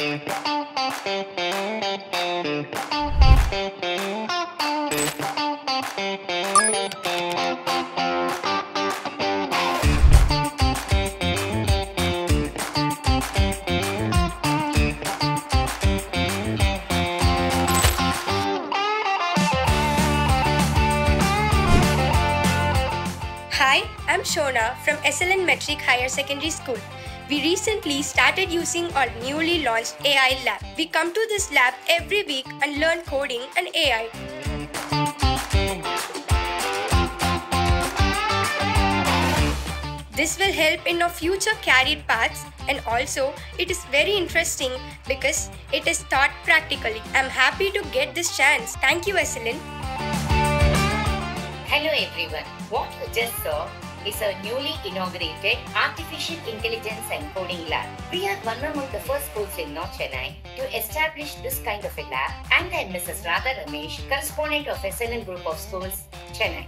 Hi, I'm Shona from SLN Matric Higher Secondary School. We recently started using our newly launched AI lab. We come to this lab every week and learn coding and AI. This will help in our future career paths and also it is very interesting because it is taught practically. I'm happy to get this chance. Thank you, SLN. Hello everyone. What you just saw is a newly inaugurated Artificial Intelligence and Coding Lab. We are one among the first schools in North Chennai to establish this kind of a lab and I'm Mrs. Radha Ramesh, correspondent of SLN Group of Schools, Chennai.